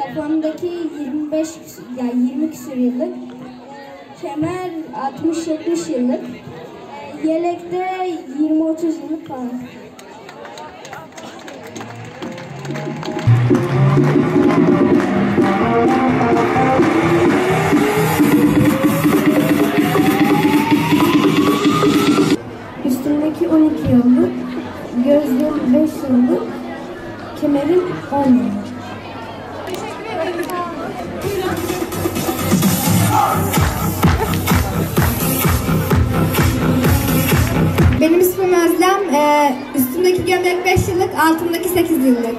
Kafamdaki 25 yani 20 küsur yıllık. Kemer 60-70 yıllık. Yelekte 20-30 yıllık falan. Üstümdeki 12 yıllık, gözlüğüm 5 yıllık, kemerim 10 yıllık. 5 yıllık, altımdaki 8 yıllık.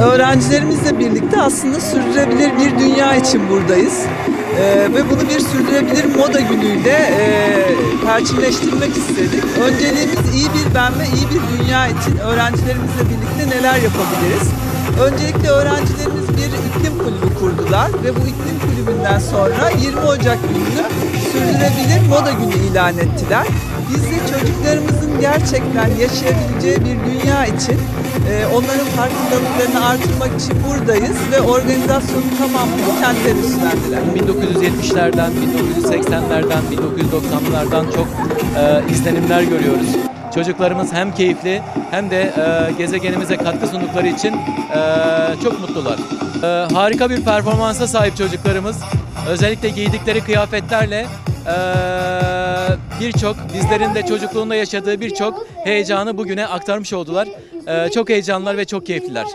Öğrencilerimizle birlikte aslında sürdürülebilir bir dünya için buradayız. Ee, ve bunu bir sürdürülebilir moda günüyle e, perçinleştirmek istedik. Önceliğimiz iyi bir ben ve iyi bir dünya için öğrencilerimizle birlikte neler yapabiliriz? Öncelikle öğrencilerimiz bir iklim kulübü kurdular ve bu iklim kulübünden sonra 20 Ocak gününü sürdürülebilir moda günü ilan ettiler. Biz de gerçekten yaşayabileceği bir dünya için e, onların farkındalıklarını artırmak için buradayız ve organizasyonun tamamını kendileri üstlendiler. 1970'lerden, 1980'lerden, 1990'lardan çok e, izlenimler görüyoruz. Çocuklarımız hem keyifli hem de e, gezegenimize katkı sundukları için e, çok mutlular. E, harika bir performansa sahip çocuklarımız. Özellikle giydikleri kıyafetlerle e, birçok bizlerin de çocukluğunda yaşadığı birçok heyecanı bugüne aktarmış oldular. E, çok heyecanlılar ve çok keyifliler.